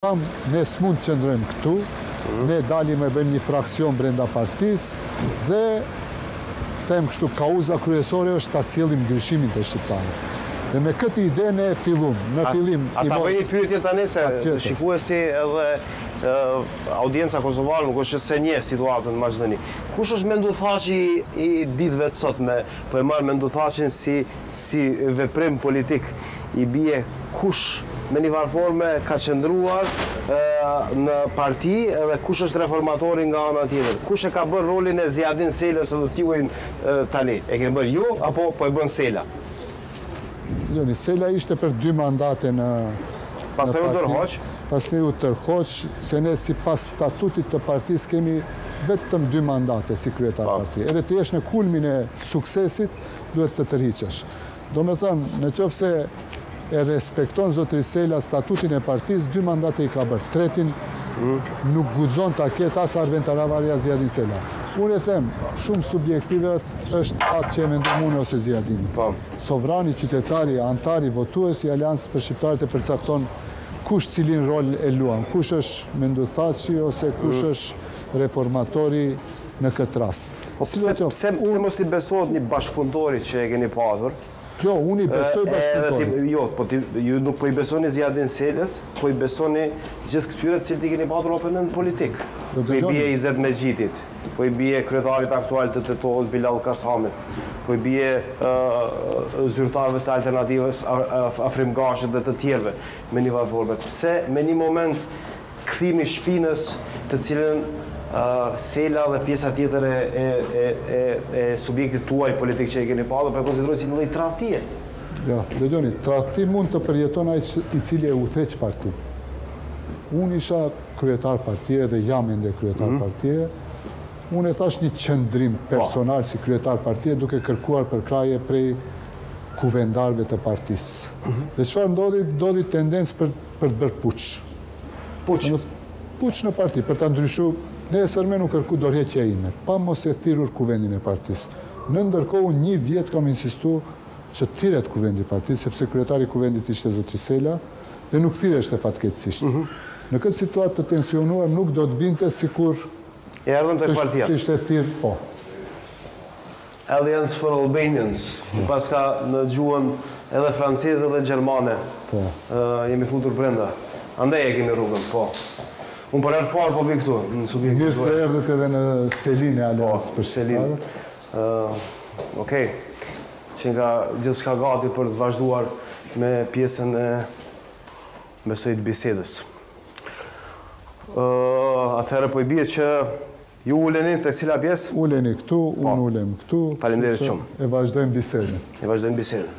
Thamë, ne s'mund të qëndrojmë këtu, ne dalim e bëjmë një fraksion brenda partisë dhe, them kështu, kauza kryesore është ta sjellim ndryshimin te shqiptarët. Dhe me këtë ide ne e filluam. Në fillim i morëm. A ta bëj një pyetje tani se shikuesi edhe audienca kosovare nuk është që s'e njeh situatën në Maqedoni. Kush është Menduh Thaçi i ditëve të sotme? Po e marr Menduh Thaçin si veprim politik? i bie kush me një farë forme ka qëndruar në parti dhe kush është reformatori nga ana tjetër. Kush e ka bërë rolin e Ziadin Selës edhe tuajin tani? E keni bërë ju apo po e bën Sela? Jo, Sela ishte për dy mandate në parti. Pastaj u tërhoq? Pastaj u tërhoq, se ne sipas statutit të partisë kemi vetëm dy mandate si kryetar, po, partie. Edhe të jesh në kulmin e suksesit, duhet të tërhiqesh. Domethënë, në qoftë se e respekton zotëri Sela statutin e partisë, dy mandate i ka bërë. Tretin mm. nuk guxon ta ketë as Arben Taravari as Ziadin Sela. Unë e them, shumë subjektive është atë që e mendoj unë ose Ziadini. Po. Sovrani, qytetari, anëtari, votuesi i Aleancës për shqiptarët e përcakton kush cilin rol e luan, kush është Menduh Thaçi ose kush mm. është reformatori në këtë rast. Po pse qoftë. Pse pse mos t'i besohet një bashkëpunëtori që e keni pasur? Jo, unë i besoj bashkëpunëtorit. Jo, po ti ju nuk po i besoni Ziadin Selës, po i besoni gjithë këtyre të cilët i keni pasur oponentë në politik. Po i bie Izet Mexhitit, po i bie kryetarit aktual të Tetovës Bilal Kasamit, po i bie zyrtarëve të Alternativës Afrim Gashit dhe të tjerëve me një farë forme. Pse me një moment Kthimi i shpinës, të cilën Sela dhe pjesa tjetër e subjektit tuaj politik që e keni pa, po e konsiderojnë si një lloj tradhtie. Jo, dëgjoni, tradhti mund të përjeton ai i cili e udhëheq partinë. Unë isha kryetar partie dhe jam ende kryetar partie. Unë e thashë një qëndrim personal si kryetar partie duke kërkuar përkrahje prej kuvendarëve të partisë. Dhe çfarë ndodhi? Ndodhi tendencë për për të bërë puç. Puç? Puç në parti, për ta ndryshu, në mes termit u kërku dorëheqja ime, pa mos e thirrur kuvendin e partisë. Në ndërkohë, një vjet kam insistu që të thirret kuvendi i partisë, sepse kryetari i kuvendit ishte zotëri Sela, dhe nuk thirreshte fatkeqësisht. Mhm. Në këtë situatë të tensionuar nuk do të vinte sikur të ishte thirrë, po. Alliance for Albanians, që paska në gjuhën edhe franceze dhe gjermane. Po. Jemi futur brenda. Andej e kemi rrugën, po. Unë për herë të parë po vi këtu, në subjektin tuaj. Mirë se erdhët edhe në selinë e Aleancës për Shqiptarët. Po, selinë. Okej. Qenka gjithçka gati për të vazhduar me pjesën e, besoj, të bisedës. Atëherë po i bie që Ju uleni te cila pjesë? Uleni këtu, po. unë ulem këtu. Faleminderit shumë. E vazhdojmë bisedën. E vazhdojmë bisedën.